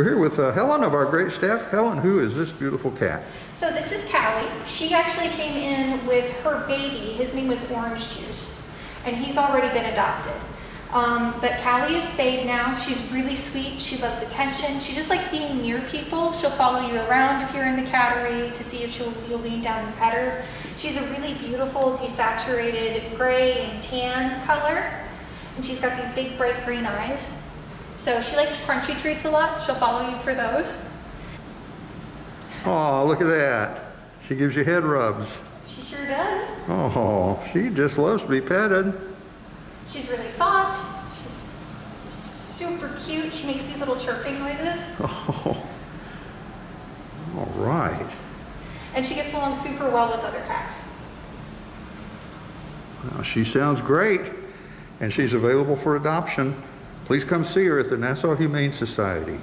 We're here with uh, Helen of our great staff. Helen, who is this beautiful cat? So this is Callie. She actually came in with her baby. His name was Orange Juice, and he's already been adopted. Um, but Callie is spayed now. She's really sweet. She loves attention. She just likes being near people. She'll follow you around if you're in the cattery to see if she'll you'll lean down and pet her. She's a really beautiful desaturated gray and tan color, and she's got these big bright green eyes. So she likes crunchy treats a lot. She'll follow you for those. Oh, look at that. She gives you head rubs. She sure does. Oh, she just loves to be petted. She's really soft. She's super cute. She makes these little chirping noises. Oh, all right. And she gets along super well with other cats. Well, she sounds great, and she's available for adoption. Please come see her at the Nassau Humane Society.